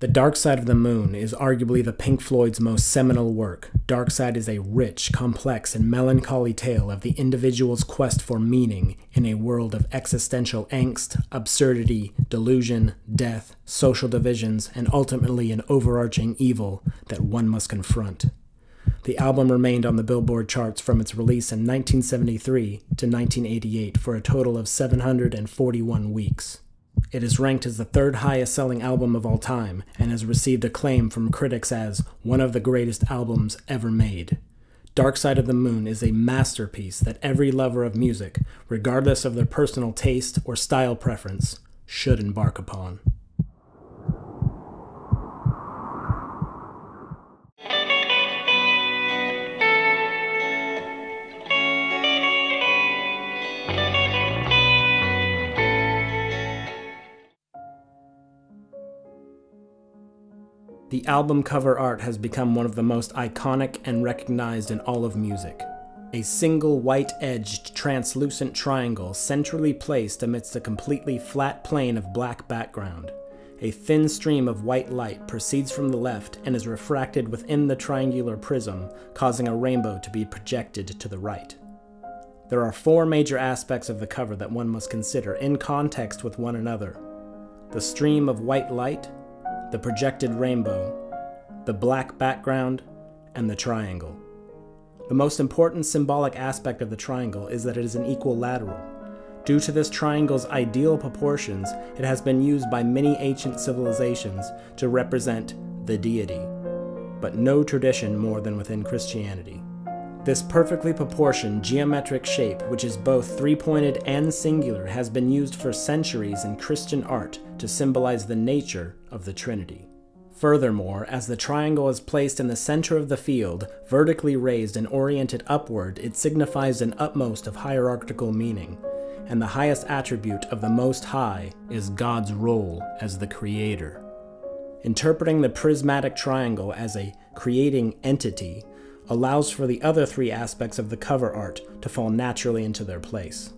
The Dark Side of the Moon is arguably the Pink Floyd's most seminal work. Dark Side is a rich, complex, and melancholy tale of the individual's quest for meaning in a world of existential angst, absurdity, delusion, death, social divisions, and ultimately an overarching evil that one must confront. The album remained on the Billboard charts from its release in 1973 to 1988 for a total of 741 weeks. It is ranked as the third highest selling album of all time and has received acclaim from critics as one of the greatest albums ever made. Dark Side of the Moon is a masterpiece that every lover of music, regardless of their personal taste or style preference, should embark upon. The album cover art has become one of the most iconic and recognized in all of music. A single white edged translucent triangle centrally placed amidst a completely flat plane of black background. A thin stream of white light proceeds from the left and is refracted within the triangular prism, causing a rainbow to be projected to the right. There are four major aspects of the cover that one must consider in context with one another the stream of white light, the projected rainbow, the black background, and the triangle. The most important symbolic aspect of the triangle is that it is an equilateral. Due to this triangle's ideal proportions, it has been used by many ancient civilizations to represent the deity, but no tradition more than within Christianity. This perfectly proportioned geometric shape, which is both three pointed and singular, has been used for centuries in Christian art to symbolize the nature of the Trinity. Furthermore, as the triangle is placed in the center of the field, vertically raised and oriented upward, it signifies an utmost of hierarchical meaning, and the highest attribute of the Most High is God's role as the Creator. Interpreting the prismatic triangle as a creating entity allows for the other three aspects of the cover art to fall naturally into their place.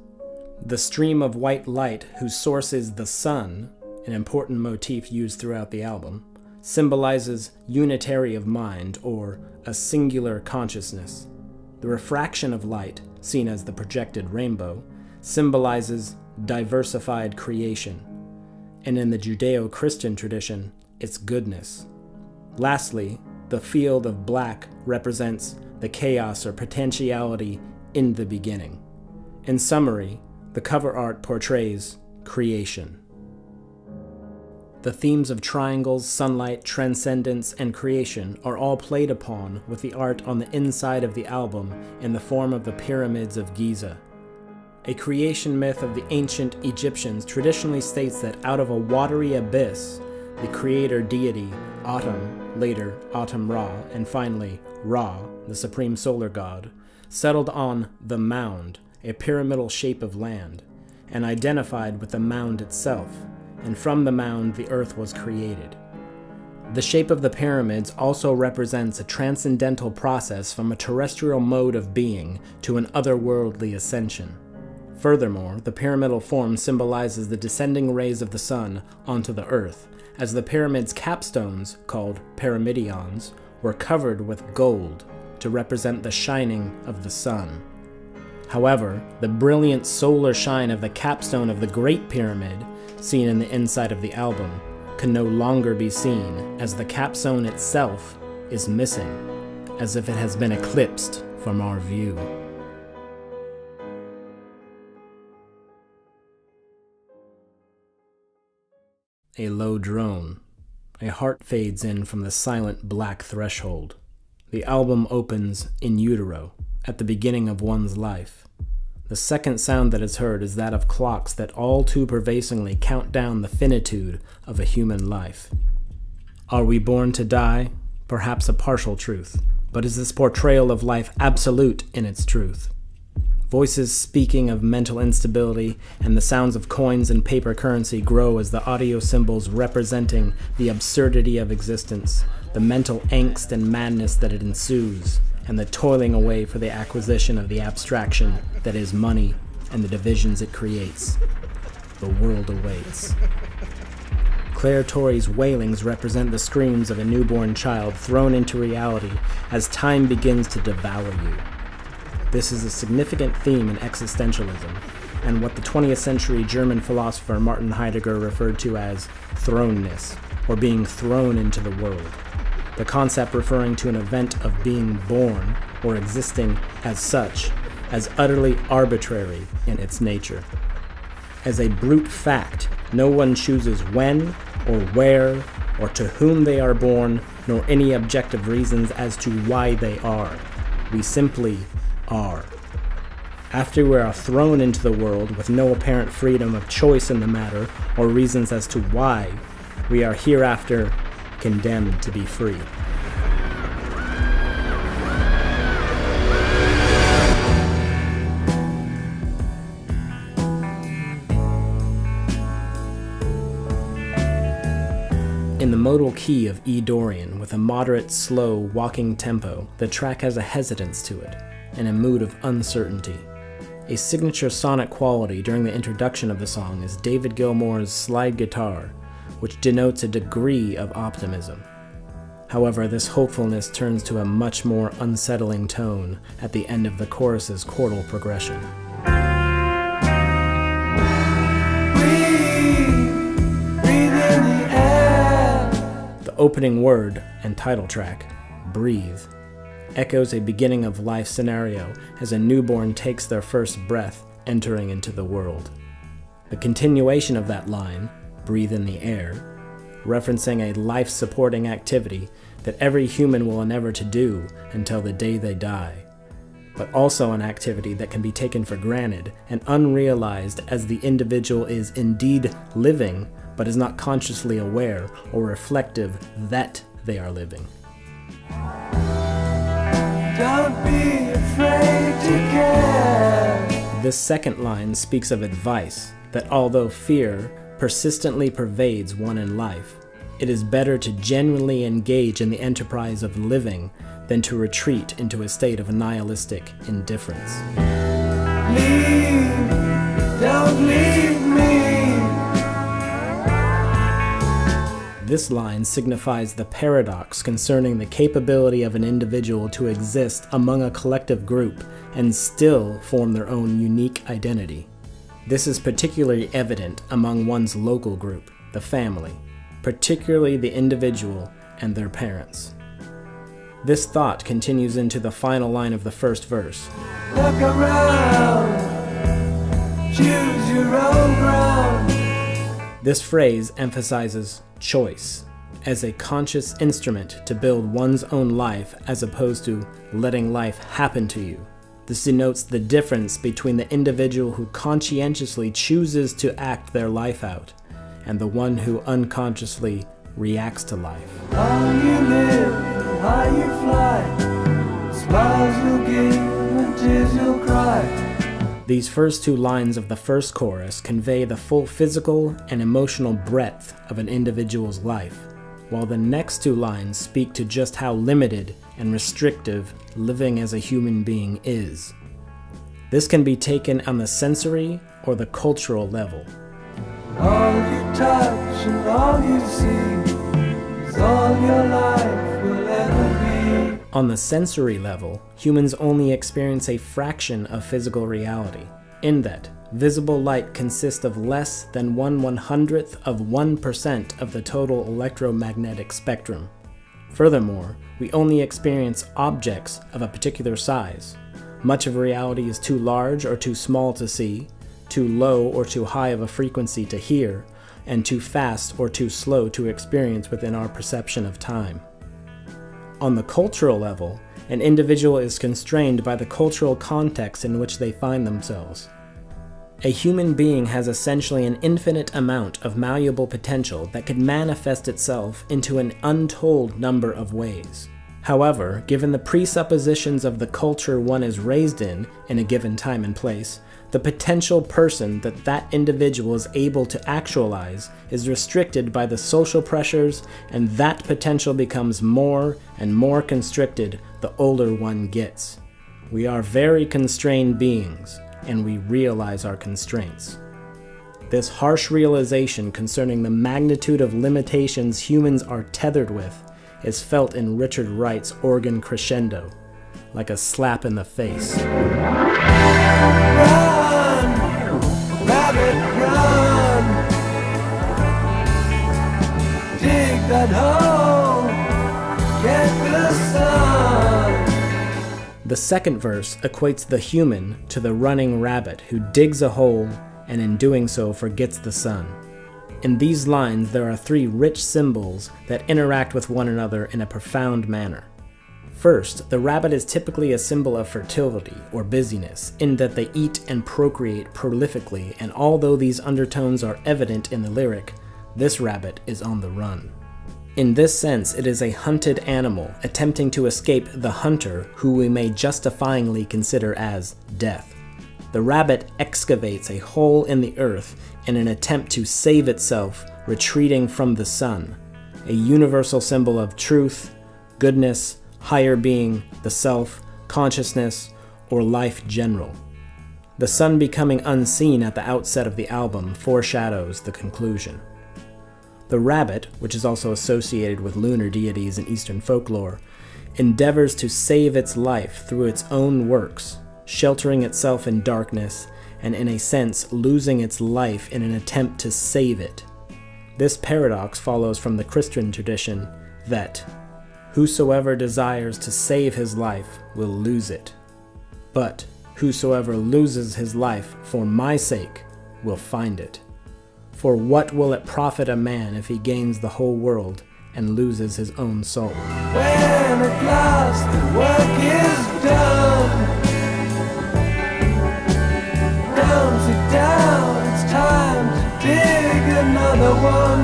The stream of white light, whose source is the sun, an important motif used throughout the album, symbolizes unitary of mind or a singular consciousness. The refraction of light, seen as the projected rainbow, symbolizes diversified creation, and in the Judeo Christian tradition, its goodness. Lastly, the field of black represents the chaos or potentiality in the beginning. In summary, the cover art portrays creation. The themes of triangles, sunlight, transcendence, and creation are all played upon with the art on the inside of the album in the form of the pyramids of Giza. A creation myth of the ancient Egyptians traditionally states that out of a watery abyss, the creator deity, Atum, later Atum Ra, and finally Ra, the supreme solar god, settled on the mound, a pyramidal shape of land, and identified with the mound itself, and from the mound the earth was created. The shape of the pyramids also represents a transcendental process from a terrestrial mode of being to an otherworldly ascension. Furthermore, the pyramidal form symbolizes the descending rays of the sun onto the earth, as the pyramid's capstones, called pyramidions, were covered with gold to represent the shining of the sun. However, the brilliant solar shine of the capstone of the Great Pyramid, seen in the inside of the album, can no longer be seen as the capstone itself is missing, as if it has been eclipsed from our view. A low drone. A heart fades in from the silent black threshold. The album opens in utero, at the beginning of one's life. The second sound that is heard is that of clocks that all too pervasively count down the finitude of a human life. Are we born to die? Perhaps a partial truth, but is this portrayal of life absolute in its truth? Voices speaking of mental instability and the sounds of coins and paper currency grow as the audio symbols representing the absurdity of existence, the mental angst and madness that it ensues, and the toiling away for the acquisition of the abstraction that is money and the divisions it creates. The world awaits. Clare Torry's wailings represent the screams of a newborn child thrown into reality as time begins to devour you. This is a significant theme in existentialism, and what the 20th century German philosopher Martin Heidegger referred to as thrownness, or being thrown into the world. The concept referring to an event of being born or existing as such, as utterly arbitrary in its nature. As a brute fact, no one chooses when or where or to whom they are born, nor any objective reasons as to why they are. We simply are. After we are thrown into the world with no apparent freedom of choice in the matter or reasons as to why, we are hereafter condemned to be free. In the modal key of E Dorian, with a moderate, slow, walking tempo, the track has a hesitance to it, and a mood of uncertainty. A signature sonic quality during the introduction of the song is David Gilmour's slide guitar, which denotes a degree of optimism. However, this hopefulness turns to a much more unsettling tone at the end of the chorus's chordal progression. The opening word and title track, Breathe, echoes a beginning of life scenario as a newborn takes their first breath entering into the world. The continuation of that line, Breathe in the Air, referencing a life supporting activity that every human will endeavor to do until the day they die, but also an activity that can be taken for granted and unrealized as the individual is indeed living but is not consciously aware or reflective that they are living. This second line speaks of advice that although fear persistently pervades one in life, it is better to genuinely engage in the enterprise of living than to retreat into a state of nihilistic indifference. Leave, don't leave me. This line signifies the paradox concerning the capability of an individual to exist among a collective group and still form their own unique identity. This is particularly evident among one's local group, the family, particularly the individual and their parents. This thought continues into the final line of the first verse. Look around, choose your own ground. This phrase emphasizes choice as a conscious instrument to build one's own life as opposed to letting life happen to you. This denotes the difference between the individual who conscientiously chooses to act their life out and the one who unconsciously reacts to life. How you live, how you fly, smiles you'll give and tears you'll cry. These first two lines of the first chorus convey the full physical and emotional breadth of an individual's life, while the next two lines speak to just how limited and restrictive living as a human being is. This can be taken on the sensory or the cultural level. All you touch and all you see is all your life will ever be. On the sensory level, humans only experience a fraction of physical reality, in that visible light consists of less than 1 100th of 1% of the total electromagnetic spectrum. Furthermore, we only experience objects of a particular size. Much of reality is too large or too small to see, too low or too high of a frequency to hear, and too fast or too slow to experience within our perception of time. On the cultural level, an individual is constrained by the cultural context in which they find themselves. A human being has essentially an infinite amount of malleable potential that could manifest itself into an untold number of ways. However, given the presuppositions of the culture one is raised in, in a given time and place, the potential person that that individual is able to actualize is restricted by the social pressures, and that potential becomes more and more constricted the older one gets. We are very constrained beings, and we realize our constraints. This harsh realization concerning the magnitude of limitations humans are tethered with is felt in Richard Wright's organ crescendo, like a slap in the face. Run, rabbit, run. Dig that hole, The second verse equates the human to the running rabbit who digs a hole and in doing so forgets the sun. In these lines, there are three rich symbols that interact with one another in a profound manner. First, the rabbit is typically a symbol of fertility or busyness, in that they eat and procreate prolifically, and although these undertones are evident in the lyric, this rabbit is on the run. In this sense, it is a hunted animal attempting to escape the hunter who we may justifyingly consider as death the rabbit excavates a hole in the earth in an attempt to save itself, retreating from the sun, a universal symbol of truth, goodness, higher being, the self, consciousness, or life general. The sun becoming unseen at the outset of the album foreshadows the conclusion. The rabbit, which is also associated with lunar deities in Eastern folklore, endeavors to save its life through its own works, sheltering itself in darkness, and in a sense losing its life in an attempt to save it. This paradox follows from the Christian tradition that whosoever desires to save his life will lose it, but whosoever loses his life for my sake will find it. For what will it profit a man if he gains the whole world and loses his own soul? When at last the work is done down, it's time to dig another one.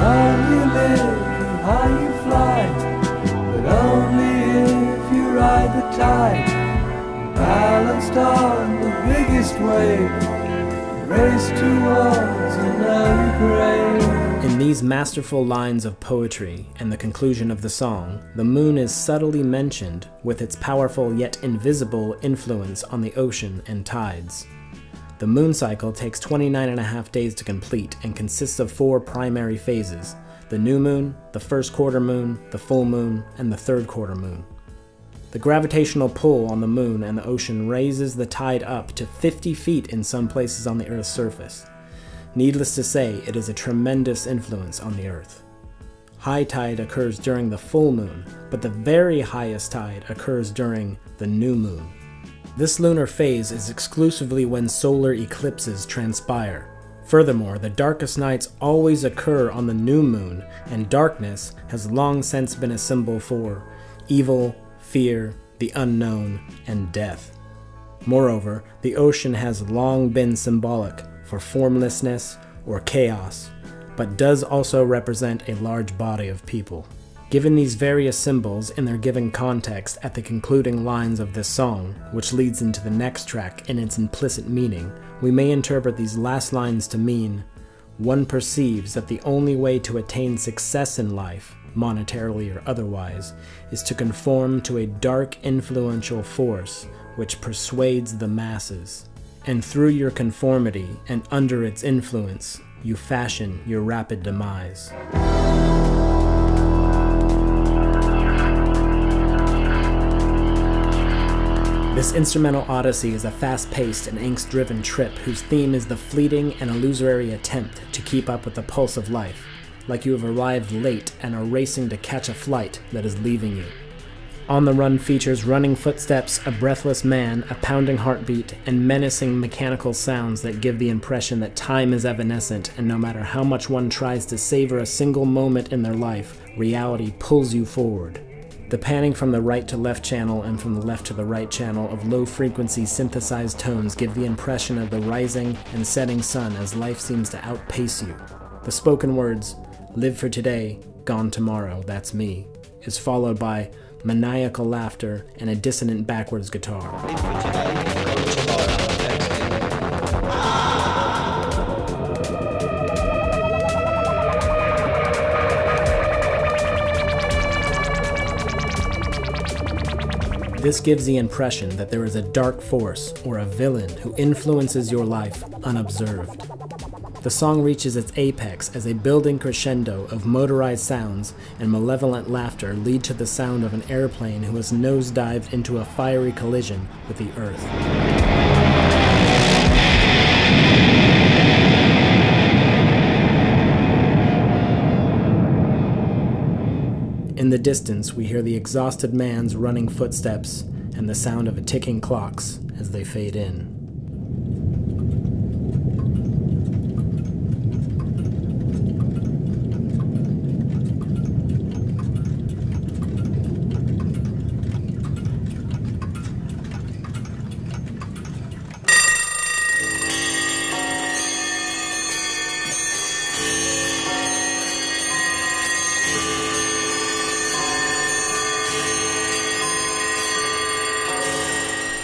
How you live how you fly, but only if you ride the tide. Balanced on the biggest wave, In these masterful lines of poetry and the conclusion of the song, the moon is subtly mentioned with its powerful yet invisible influence on the ocean and tides. The moon cycle takes 29 and a half days to complete and consists of four primary phases the new moon, the first quarter moon, the full moon, and the third quarter moon. The gravitational pull on the moon and the ocean raises the tide up to 50 feet in some places on the Earth's surface. Needless to say, it is a tremendous influence on the Earth. High tide occurs during the full moon, but the very highest tide occurs during the new moon. This lunar phase is exclusively when solar eclipses transpire. Furthermore, the darkest nights always occur on the new moon, and darkness has long since been a symbol for evil, fear, the unknown, and death. Moreover, the ocean has long been symbolic for formlessness or chaos, but does also represent a large body of people. Given these various symbols in their given context at the concluding lines of this song, which leads into the next track in its implicit meaning, we may interpret these last lines to mean one perceives that the only way to attain success in life, monetarily or otherwise, is to conform to a dark influential force which persuades the masses and through your conformity and under its influence, you fashion your rapid demise. This instrumental odyssey is a fast paced and angst driven trip whose theme is the fleeting and illusory attempt to keep up with the pulse of life, like you have arrived late and are racing to catch a flight that is leaving you. On the Run features running footsteps, a breathless man, a pounding heartbeat, and menacing mechanical sounds that give the impression that time is evanescent, and no matter how much one tries to savor a single moment in their life, reality pulls you forward. The panning from the right to left channel and from the left to the right channel of low frequency synthesized tones give the impression of the rising and setting sun as life seems to outpace you. The spoken words, live for today, gone tomorrow, that's me, is followed by maniacal laughter, and a dissonant backwards guitar. This gives the impression that there is a dark force or a villain who influences your life unobserved. The song reaches its apex as a building crescendo of motorized sounds and malevolent laughter lead to the sound of an airplane who has nosedived into a fiery collision with the earth. In the distance, we hear the exhausted man's running footsteps and the sound of ticking clocks as they fade in.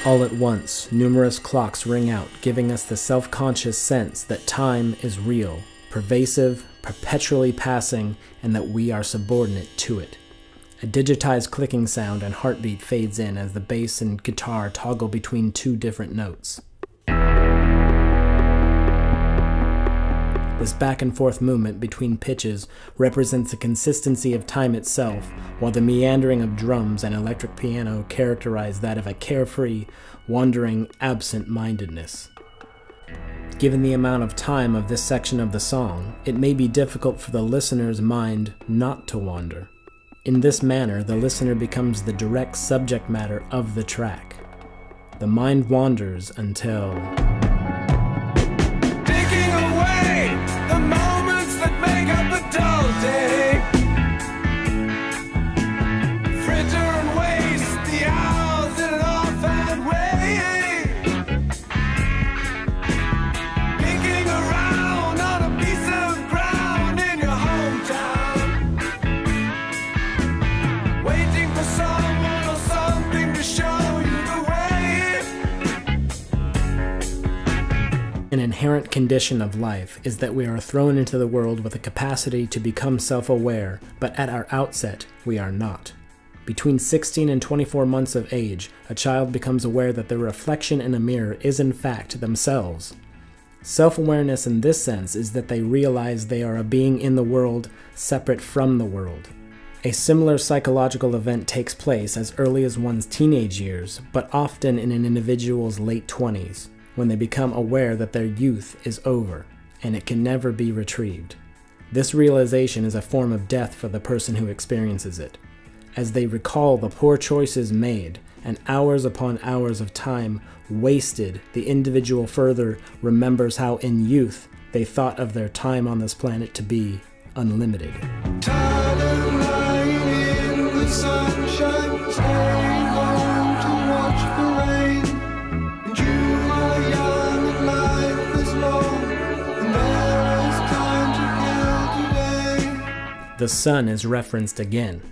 All at once, numerous clocks ring out, giving us the self conscious sense that time is real, pervasive, perpetually passing, and that we are subordinate to it. A digitized clicking sound and heartbeat fades in as the bass and guitar toggle between two different notes. This back and forth movement between pitches represents the consistency of time itself, while the meandering of drums and electric piano characterize that of a carefree, wandering, absent mindedness. Given the amount of time of this section of the song, it may be difficult for the listener's mind not to wander. In this manner, the listener becomes the direct subject matter of the track. The mind wanders until. Condition of life is that we are thrown into the world with a capacity to become self aware, but at our outset, we are not. Between 16 and 24 months of age, a child becomes aware that the reflection in a mirror is in fact themselves. Self awareness in this sense is that they realize they are a being in the world separate from the world. A similar psychological event takes place as early as one's teenage years, but often in an individual's late 20s when they become aware that their youth is over and it can never be retrieved. This realization is a form of death for the person who experiences it. As they recall the poor choices made and hours upon hours of time wasted, the individual further remembers how in youth they thought of their time on this planet to be unlimited. The sun is referenced again,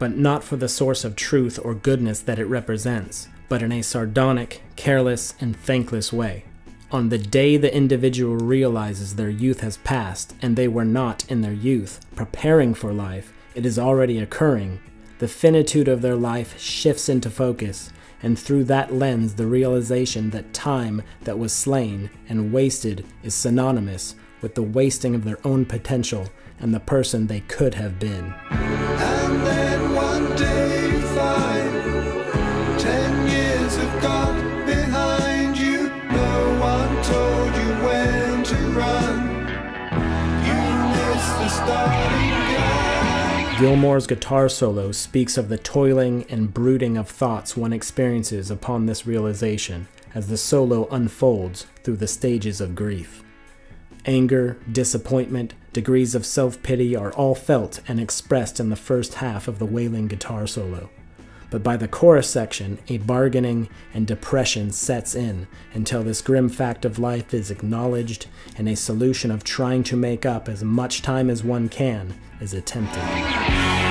but not for the source of truth or goodness that it represents, but in a sardonic, careless, and thankless way. On the day the individual realizes their youth has passed and they were not in their youth preparing for life, it is already occurring. The finitude of their life shifts into focus, and through that lens, the realization that time that was slain and wasted is synonymous with the wasting of their own potential and the person they could have been. And then one day you find ten years have gone behind you. No one told you when to run. You missed the starting gun. Gilmour's guitar solo speaks of the toiling and brooding of thoughts one experiences upon this realization as the solo unfolds through the stages of grief. Anger, disappointment, degrees of self pity are all felt and expressed in the first half of the wailing guitar solo. But by the chorus section, a bargaining and depression sets in until this grim fact of life is acknowledged and a solution of trying to make up as much time as one can is attempted.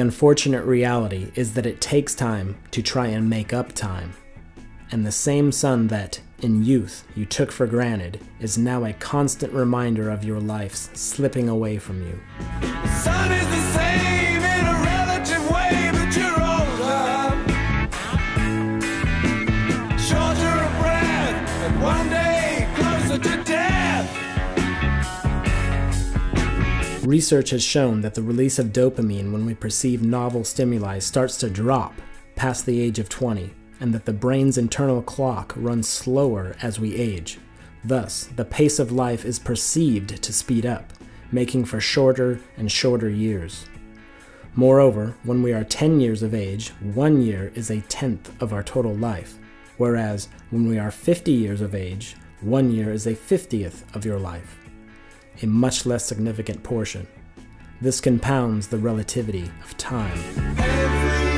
Unfortunate reality is that it takes time to try and make up time. And the same sun that, in youth, you took for granted is now a constant reminder of your life's slipping away from you. Research has shown that the release of dopamine when we perceive novel stimuli starts to drop past the age of 20, and that the brain's internal clock runs slower as we age. Thus, the pace of life is perceived to speed up, making for shorter and shorter years. Moreover, when we are 10 years of age, one year is a tenth of our total life, whereas when we are 50 years of age, one year is a 50th of your life a much less significant portion. This compounds the relativity of time.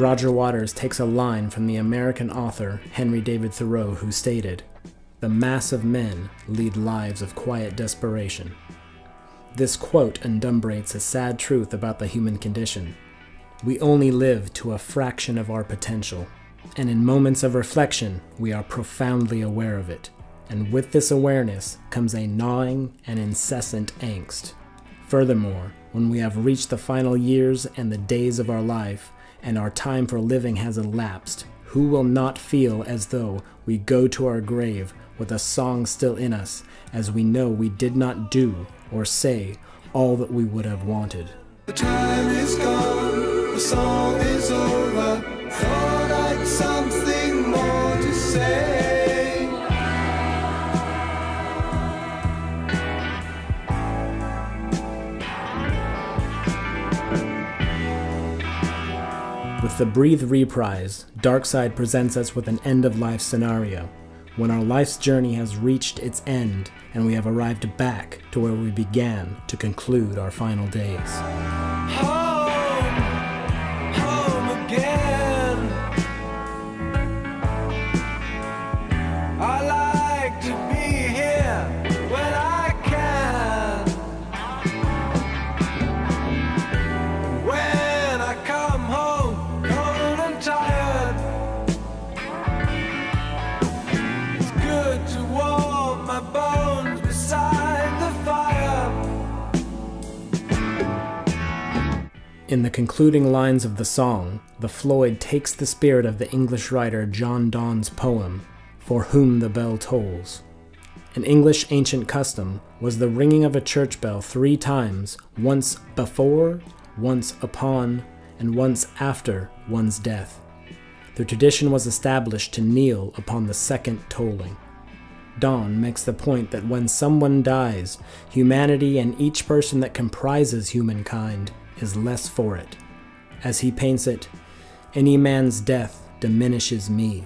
Roger Waters takes a line from the American author Henry David Thoreau, who stated, The mass of men lead lives of quiet desperation. This quote endumbrates a sad truth about the human condition. We only live to a fraction of our potential, and in moments of reflection, we are profoundly aware of it. And with this awareness comes a gnawing and incessant angst. Furthermore, when we have reached the final years and the days of our life, and our time for living has elapsed, who will not feel as though we go to our grave with a song still in us, as we know we did not do or say all that we would have wanted? The time is gone, the song is over, Breathe reprise, Darkside presents us with an end of life scenario, when our life's journey has reached its end and we have arrived back to where we began to conclude our final days. In the concluding lines of the song, the Floyd takes the spirit of the English writer John Donne's poem, For Whom the Bell Tolls. An English ancient custom was the ringing of a church bell three times, once before, once upon, and once after one's death. The tradition was established to kneel upon the second tolling. Donne makes the point that when someone dies, humanity and each person that comprises humankind is less for it. As he paints it, any man's death diminishes me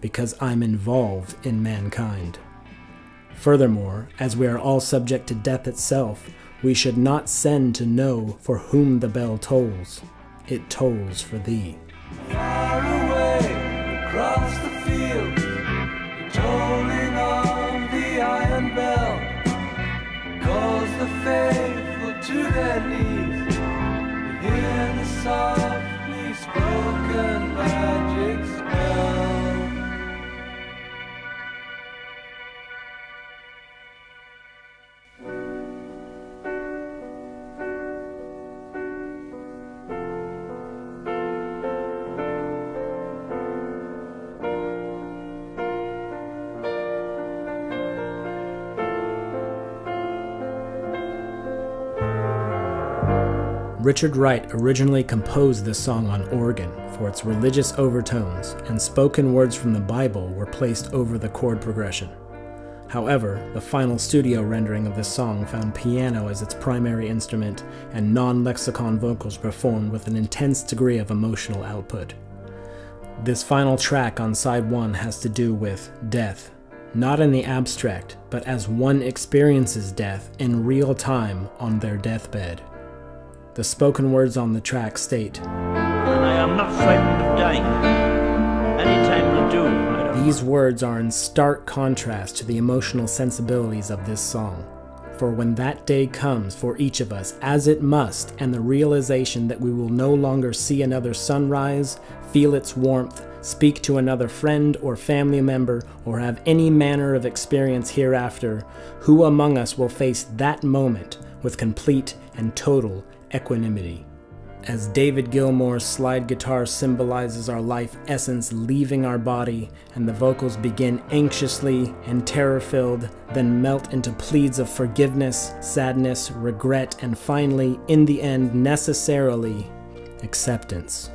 because I'm involved in mankind. Furthermore, as we are all subject to death itself, we should not send to know for whom the bell tolls. It tolls for thee. Far away across the field, tolling the iron bell calls the faithful to their knees Richard Wright originally composed this song on organ for its religious overtones, and spoken words from the Bible were placed over the chord progression. However, the final studio rendering of this song found piano as its primary instrument and non lexicon vocals performed with an intense degree of emotional output. This final track on side one has to do with death, not in the abstract, but as one experiences death in real time on their deathbed. The spoken words on the track state And I am not frightened of dying. Any time do. I These words are in stark contrast to the emotional sensibilities of this song. For when that day comes for each of us, as it must, and the realization that we will no longer see another sunrise, feel its warmth, speak to another friend or family member, or have any manner of experience hereafter, who among us will face that moment with complete and total equanimity? As David Gilmour's slide guitar symbolizes our life essence leaving our body, and the vocals begin anxiously and terror filled, then melt into pleads of forgiveness, sadness, regret, and finally, in the end, necessarily, acceptance.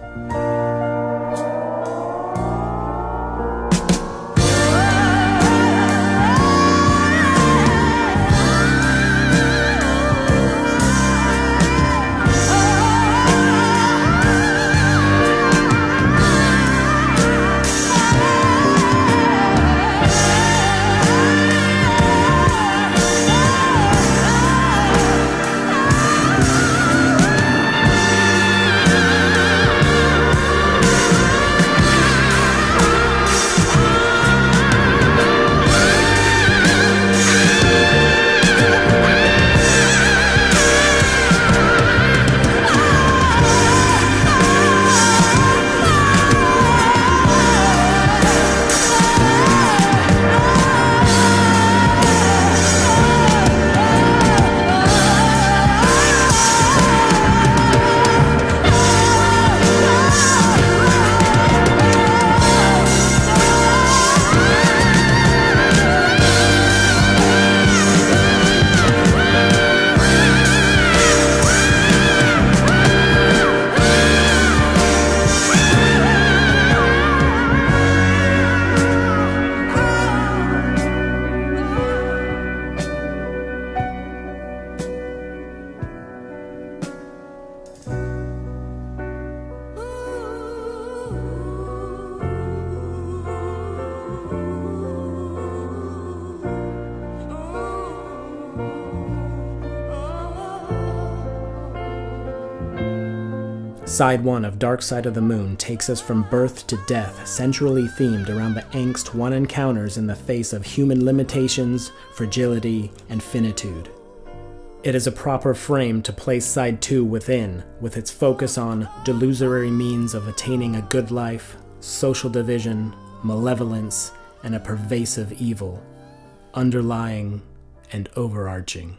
Side 1 of Dark Side of the Moon takes us from birth to death, centrally themed around the angst one encounters in the face of human limitations, fragility, and finitude. It is a proper frame to place Side 2 within, with its focus on delusory means of attaining a good life, social division, malevolence, and a pervasive evil, underlying and overarching.